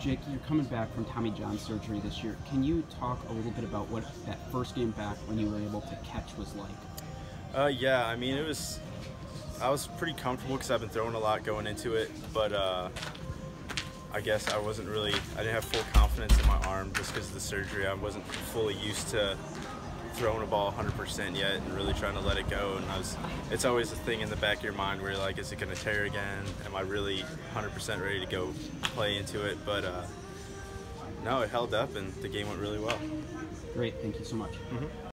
Jake, you're coming back from Tommy John surgery this year. Can you talk a little bit about what that first game back when you were able to catch was like? Uh, yeah, I mean, it was. I was pretty comfortable because I've been throwing a lot going into it, but uh, I guess I wasn't really. I didn't have full confidence in my arm just because of the surgery. I wasn't fully used to throwing a ball 100% yet and really trying to let it go. And I was. It's always a thing in the back of your mind where you're like, is it going to tear again? Am I really 100% ready to go play into it? But uh, no, it held up and the game went really well. Great, thank you so much. Mm-hmm.